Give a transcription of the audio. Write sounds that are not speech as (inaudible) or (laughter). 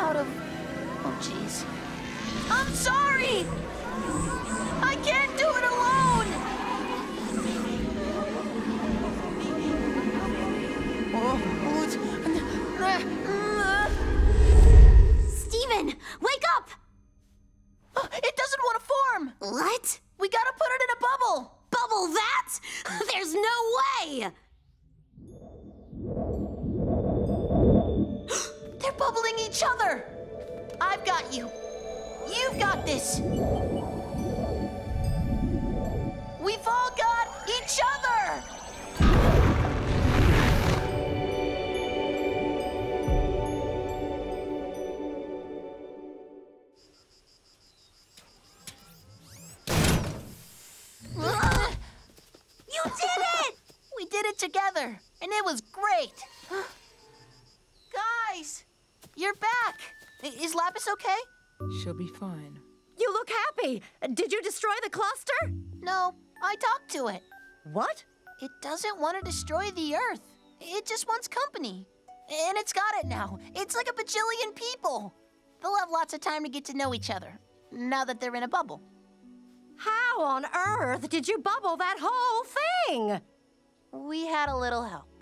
out of. Oh, jeez. I'm sorry! I can't do it alone! Oh, it's- Steven, wake up! Uh, it doesn't want to form! What? We gotta put it in a bubble! Bubble that? (laughs) There's no way! Each other! I've got you. You've got this. We've all got each other! You did it! We did it together, and it was great. Guys, you're back. Is Lapis okay? She'll be fine. You look happy. Did you destroy the cluster? No, I talked to it. What? It doesn't want to destroy the Earth. It just wants company. And it's got it now. It's like a bajillion people. They'll have lots of time to get to know each other now that they're in a bubble. How on earth did you bubble that whole thing? We had a little help.